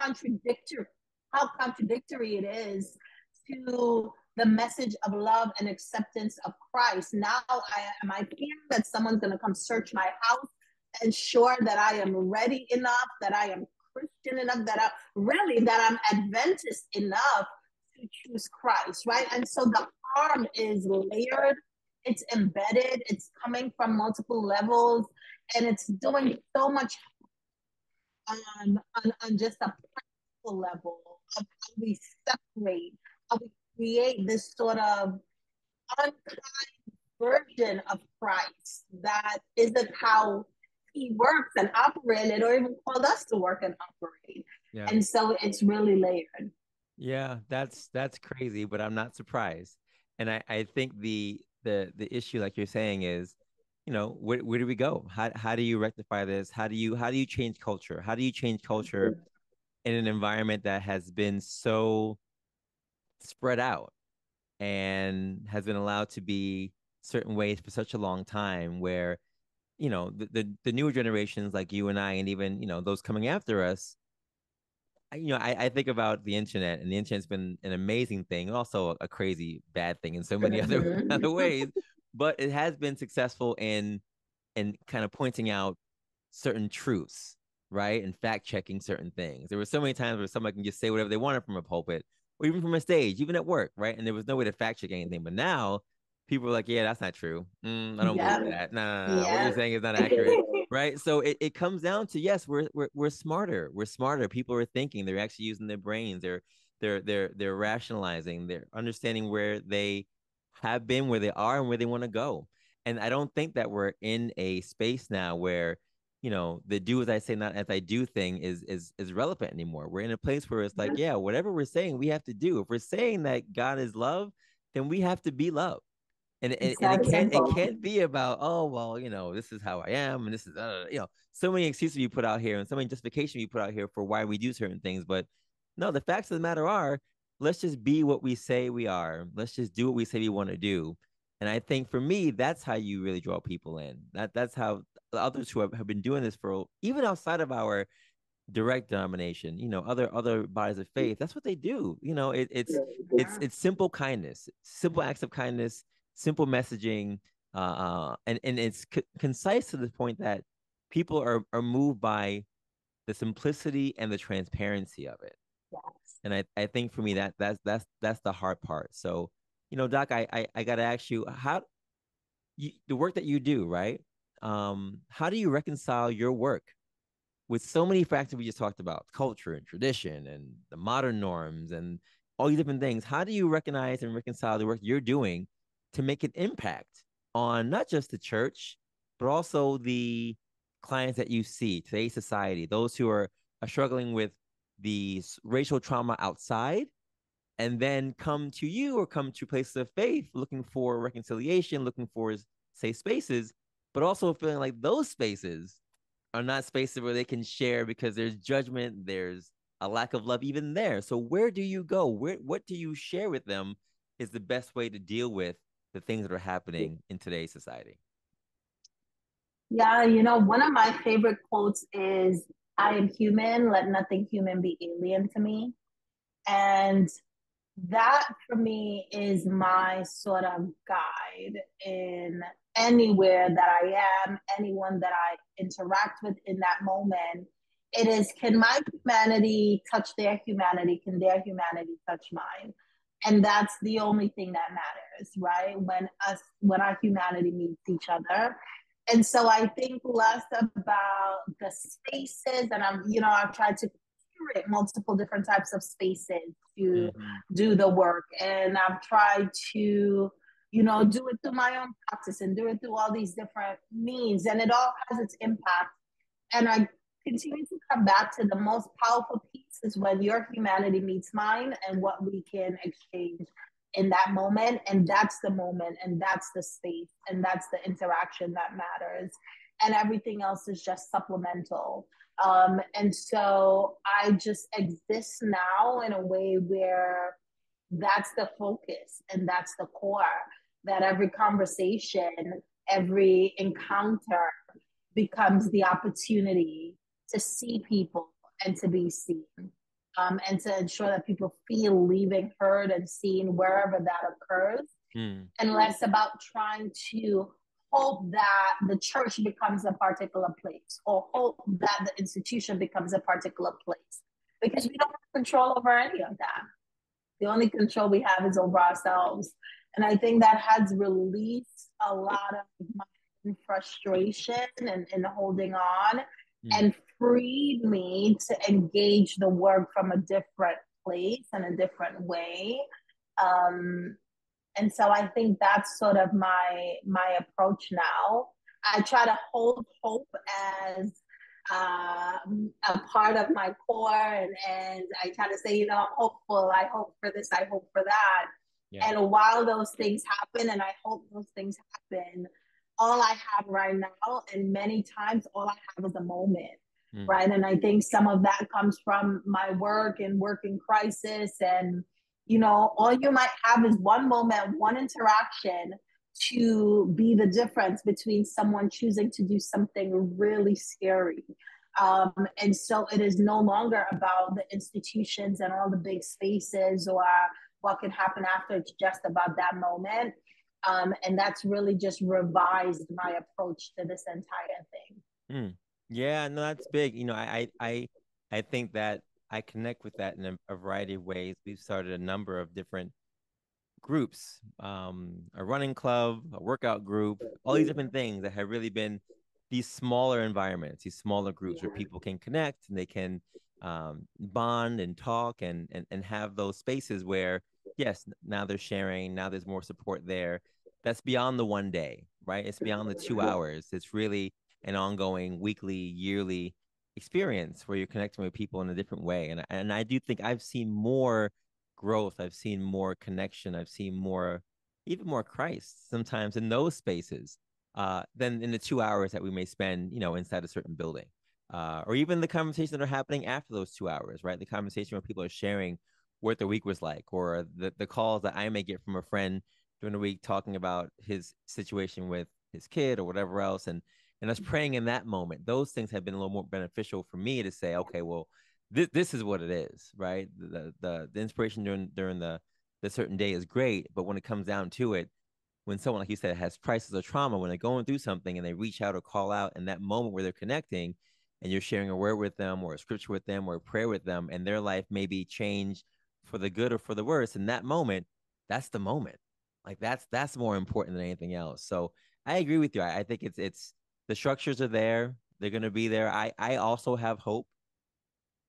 contradictory, how contradictory it is to the message of love and acceptance of Christ. Now I am I fearing that someone's gonna come search my house ensure that I am ready enough, that I am Christian enough, that I really that I'm Adventist enough to choose Christ, right? And so the harm is layered, it's embedded, it's coming from multiple levels, and it's doing so much um, on, on just a practical level of how we separate, how we create this sort of unkind version of Christ that isn't how he works and operated or even called us to work and operate. Yeah. And so it's really layered.
Yeah, that's that's crazy, but I'm not surprised. And I, I think the the the issue, like you're saying, is, you know, where, where do we go? How how do you rectify this? How do you how do you change culture? How do you change culture mm-hmm. in an environment that has been so spread out and has been allowed to be certain ways for such a long time where you know the, the, the newer generations like you and I and even you know those coming after us you know I, I think about the internet and the internet's been an amazing thing also a crazy bad thing in so many other other ways but it has been successful in in kind of pointing out certain truths right and fact checking certain things. There were so many times where somebody can just say whatever they wanted from a pulpit or even from a stage even at work right and there was no way to fact check anything but now people are like, yeah, that's not true. Mm, I don't yeah. believe that. Nah. Yeah. what you're saying is not accurate, right? So it, it comes down to yes, we're, we're we're smarter. We're smarter. People are thinking. They're actually using their brains. They're they're they're they're rationalizing. They're understanding where they have been, where they are, and where they want to go. And I don't think that we're in a space now where you know the do as I say, not as I do thing is is is relevant anymore. We're in a place where it's like, yeah, whatever we're saying, we have to do. If we're saying that God is love, then we have to be love and, and, and, it can't it can't be about oh well you know this is how I am and this is uh, you know so many excuses you put out here and so many justification you put out here for why we do certain things but no the facts of the matter are let's just be what we say we are. Let's just do what we say we want to do. And I think for me that's how you really draw people in. That that's how others who have, have been doing this for even outside of our direct domination you know other other bodies of faith that's what they do you know it, it's yeah. it's it's simple kindness simple acts of kindness simple messaging, uh, uh, and and it's c- concise to the point that people are are moved by the simplicity and the transparency of it. Yes. And I, I think for me that that's that's that's the hard part. So, you know, Doc, I I, I gotta ask you how you, the work that you do, right? Um, how do you reconcile your work with so many factors we just talked about, culture and tradition and the modern norms and all these different things? How do you recognize and reconcile the work you're doing to make an impact on not just the church, but also the clients that you see, today's society, those who are, are struggling with the racial trauma outside, and then come to you or come to places of faith looking for reconciliation, looking for safe spaces, but also feeling like those spaces are not spaces where they can share because there's judgment, there's a lack of love even there. So where do you go? Where what do you share with them is the best way to deal with the things that are happening in today's society?
Yeah, you know, one of my favorite quotes is I am human. Let nothing human be alien to me. And that for me is my sort of guide in anywhere that I am, anyone that I interact with in that moment. It is can my humanity touch their humanity? Can their humanity touch mine? And that's the only thing that matters, right? When us when our humanity meets each other. And so I think less about the spaces, and I'm, you know, I've tried to curate multiple different types of spaces to mm-hmm. do the work. And I've tried to, you know, do it through my own practice and do it through all these different means. And it all has its impact. And I continue to come back to the most powerful is when your humanity meets mine and what we can exchange in that moment. And that's the moment and that's the space and that's the interaction that matters. And everything else is just supplemental. Um, and so I just exist now in a way where that's the focus and that's the core that every conversation, every encounter becomes the opportunity to see people and to be seen. Um, and to ensure that people feel leaving heard and seen wherever that occurs, mm. and less about trying to hope that the church becomes a particular place or hope that the institution becomes a particular place because we don't have control over any of that. The only control we have is over ourselves. And I think that has released a lot of my frustration and, and holding on mm. and freed me to engage the work from a different place and a different way. Um, and so i think that's sort of my my approach now i try to hold hope as uh, a part of my core and, and i try to say you know i'm hopeful i hope for this i hope for that yeah. and while those things happen and i hope those things happen all i have right now and many times all i have is a moment mm. right and i think some of that comes from my work and work in crisis and you know, all you might have is one moment, one interaction to be the difference between someone choosing to do something really scary. Um, and so it is no longer about the institutions and all the big spaces or what can happen after. It's just about that moment. Um, and that's really just revised my approach to this entire thing.
Mm. Yeah, no, that's big. You know, I, I, I think that I connect with that in a, a variety of ways. We've started a number of different groups, um, a running club, a workout group, all these different things that have really been these smaller environments, these smaller groups where people can connect and they can um, bond and talk and, and and have those spaces where yes, now they're sharing, now there's more support there. That's beyond the one day, right? It's beyond the two hours. It's really an ongoing weekly, yearly experience where you're connecting with people in a different way. And and I do think I've seen more growth. I've seen more connection. I've seen more, even more Christ sometimes in those spaces uh, than in the two hours that we may spend, you know, inside a certain building. Uh, or even the conversations that are happening after those two hours, right? The conversation where people are sharing what their week was like, or the, the calls that I may get from a friend during the week talking about his situation with his kid or whatever else. And and us praying in that moment those things have been a little more beneficial for me to say okay well this, this is what it is right? The, the the inspiration during during the the certain day is great but when it comes down to it when someone like you said has crisis or trauma when they're going through something and they reach out or call out in that moment where they're connecting and you're sharing a word with them or a scripture with them or a prayer with them and their life may be changed for the good or for the worse in that moment that's the moment. Like that's that's more important than anything else. So i agree with you. I, I think it's it's the structures are there. They're going to be there. I i also have hope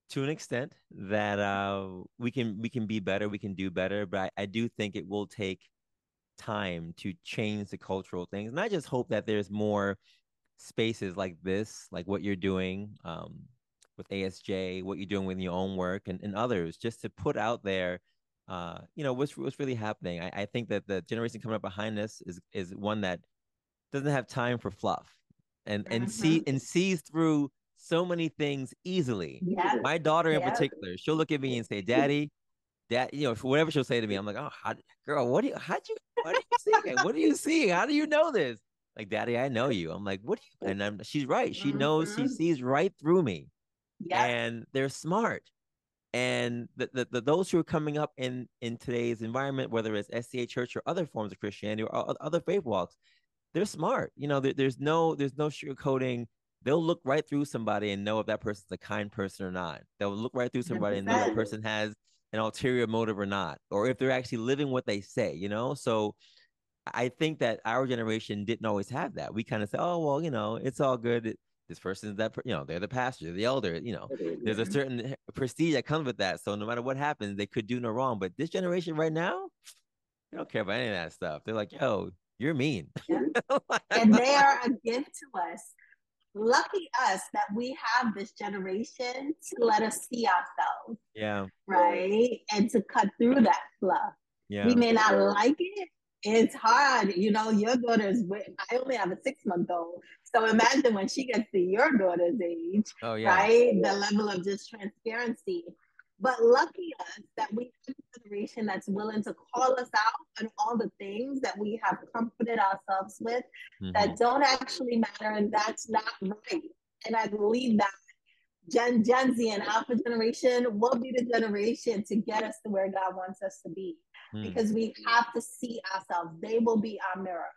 to an extent that uh we can we can be better we can do better but I, I do think it will take time to change the cultural things. And i just hope that there's more spaces like this like what you're doing um with asj what you're doing with your own work and, and others just to put out there uh you know what's what's really happening. I, I think that the generation coming up behind us is is one that doesn't have time for fluff and and mm-hmm. see and sees through so many things easily.
Yeah.
My daughter in particular, she'll look at me and say, "Daddy, dad," you know, whatever she'll say to me, I'm like, "Oh, how, girl, what do you? How'd you? What are you seeing? what are you seeing? How do you know this?" Like, "Daddy, I know you." I'm like, "What?" Do you? And I'm, she's right. She knows. She mm-hmm. sees right through me.
Yeah.
and they're smart. And the, the, the those who are coming up in in today's environment, whether it's SDA Church or other forms of Christianity or other faith walks, they're smart. You know, there, there's no there's no sugarcoating. They'll look right through somebody and know if that person's a kind person or not. They'll look right through somebody and know that person has an ulterior motive or not, or if they're actually living what they say. You know, so I think that our generation didn't always have that. We kind of say, oh well, you know, it's all good. This person's that you know they're the pastor, the elder. You know, there's a certain prestige that comes with that. So no matter what happens, they could do no wrong. But this generation right now, they don't care about any of that stuff. They're like, yo, you're mean.
and they are a gift to us. Lucky us that we have this generation to let us see ourselves,
yeah,
right? And to cut through that fluff.
yeah,
We may not like it. It's hard. You know, your daughter's, wi- I only have a six month old. So imagine when she gets to your daughter's age,
oh yeah,
right? The level of just transparency. But lucky us that we have a generation that's willing to call us out on all the things that we have comforted ourselves with
Mhm.
that don't actually matter and that's not right. And I believe that Gen Gen Z and Alpha generation will be the generation to get us to where God wants us to be.
Mm.
Because we have to see ourselves. They will be our mirror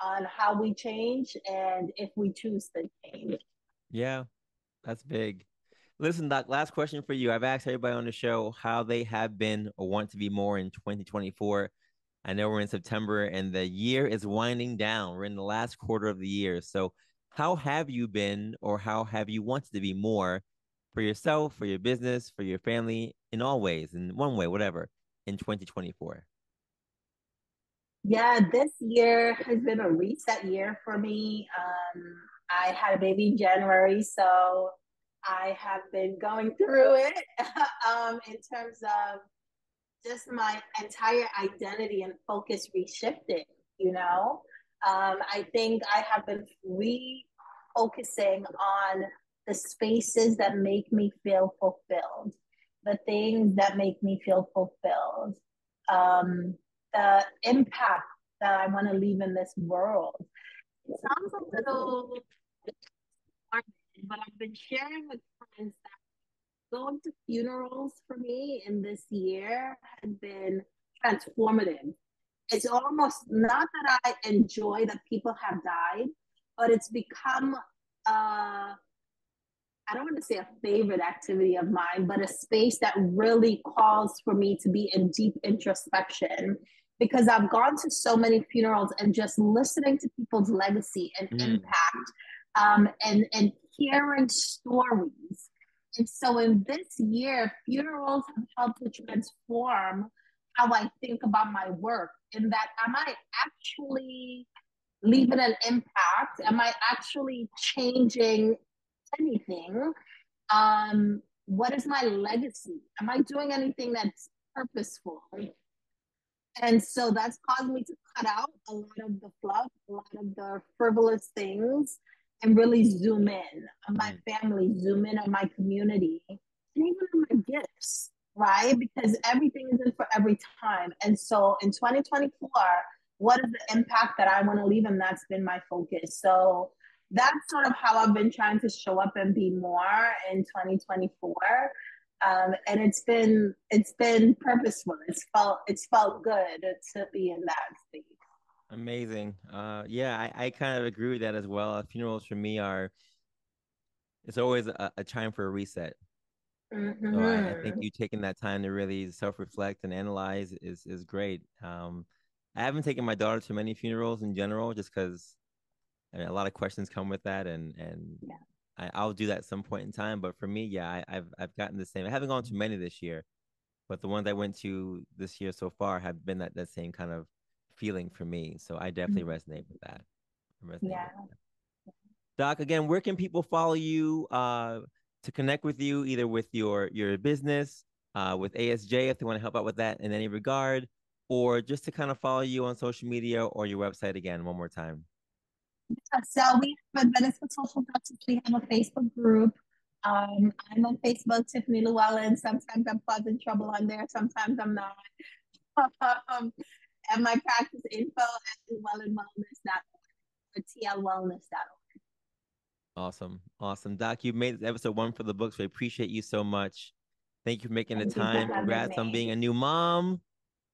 on how we change and if we choose to change.
Yeah, that's big. Listen, Doc, last question for you. I've asked everybody on the show how they have been or want to be more in 2024. I know we're in September and the year is winding down. We're in the last quarter of the year. So, how have you been or how have you wanted to be more for yourself, for your business, for your family, in all ways, in one way, whatever, in 2024?
Yeah, this year has been a reset year for me. Um, I had a baby in January, so I have been going through it um, in terms of just my entire identity and focus reshifting, you know? Um, I think I have been refocusing on the spaces that make me feel fulfilled, the things that make me feel fulfilled, um, the impact that I want to leave in this world. It sounds a little but I've been sharing with friends that going to funerals for me in this year has been transformative. It's almost not that I enjoy that people have died, but it's become uh I don't want to say a favorite activity of mine, but a space that really calls for me to be in deep introspection because I've gone to so many funerals and just listening to people's legacy and
Mm.
impact um, and, and hearing stories. And so in this year, funerals have helped to transform how I think about my work in that am I actually leaving an impact? Am I actually changing anything? Um, what is my legacy? Am I doing anything that's purposeful? And so that's caused me to cut out a lot of the fluff, a lot of the frivolous things, and really zoom in on my family, zoom in on my community, and even on my gifts, right? Because everything isn't for every time. And so in 2024, what is the impact that I want to leave? And that's been my focus. So that's sort of how I've been trying to show up and be more in 2024. Um, and it's been it's been purposeful. It's felt it's felt good to be in that space.
Amazing. Uh, yeah, I, I kind of agree with that as well. Uh, Funerals for me are, it's always a, a time for a reset. So I, I think
Mhm.
you taking that time to really self-reflect and analyze is is great. Um, I haven't taken my daughter to many funerals in general, just because a lot of questions come with that, and and
Yeah.
I, I'll do that at some point in time. But for me, yeah, I, I've I've gotten the same. I haven't gone to many this year, but the ones I went to this year so far have been that that same kind of feeling for me. So I definitely resonate with that. Resonate with
Yeah.
that. Doc, again, where can people follow you uh, to connect with you, either with your your business, uh, with ASJ, if they want to help out with that in any regard, or just to kind of follow you on social media or your website again, one more time.
So we have Adventists for Social Justice. We have a Facebook group. Um, I'm on Facebook, Tiffany Llewellyn. Sometimes I'm causing trouble on there. Sometimes I'm not. um, and my practice info at llewellynwellness.org or tlwellness.org.
Awesome. Awesome. Doc, you made this episode one for the books. We appreciate you so much. Thank you for making
Thank
the time. Congrats on being a new mom.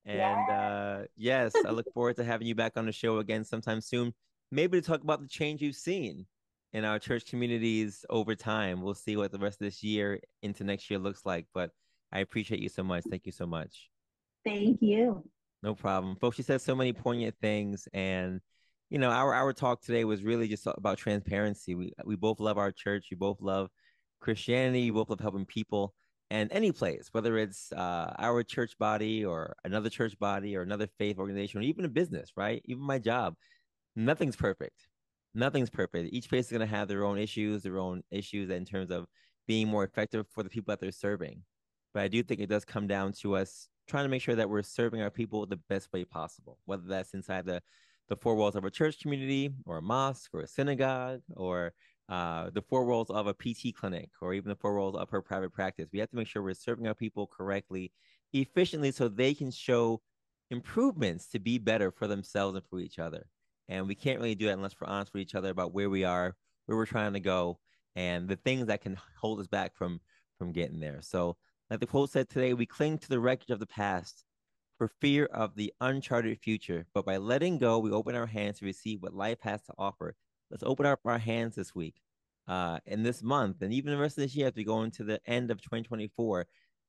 And
Yes.
uh yes, I look forward to having you back on the show again sometime soon. Maybe to talk about the change you've seen in our church communities over time. We'll see what the rest of this year into next year looks like. But I appreciate you so much. Thank you so much.
Thank you.
No problem. Folks, she said so many poignant things. And, you know, our our talk today was really just about transparency. We we both love our church. We both love Christianity. We both love helping people. And any place, whether it's uh, our church body or another church body or another faith organization or even a business, right? Even my job, nothing's perfect. Nothing's perfect. Each place is going to have their own issues, their own issues in terms of being more effective for the people that they're serving. But I do think it does come down to us trying to make sure that we're serving our people the best way possible, whether that's inside the the four walls of a church community or a mosque or a synagogue or uh, the four walls of a PT clinic or even the four walls of her private practice. We have to make sure we're serving our people correctly, efficiently, so they can show improvements to be better for themselves and for each other. And we can't really do that unless we're honest with each other about where we are, where we're trying to go, and the things that can hold us back from from getting there. So, like the quote said today, we cling to the wreckage of the past for fear of the uncharted future. But by letting go, we open our hands to receive what life has to offer. Let's open up our hands this week, uh, and this month, and even the rest of this year as we go into the end of 2024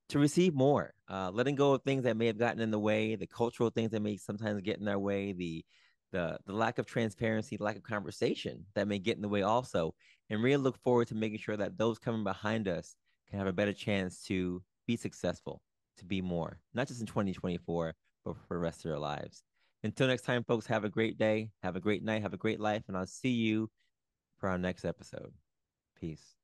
to receive more, uh, letting go of things that may have gotten in the way, the cultural things that may sometimes get in our way, the the the lack of transparency, lack of conversation that may get in the way also, and really look forward to making sure that those coming behind us can have a better chance to be successful, to be more, not just in 2024, but for the rest of their lives. Until next time, folks, have a great day, have a great night, have a great life, and I'll see you for our next episode. Peace.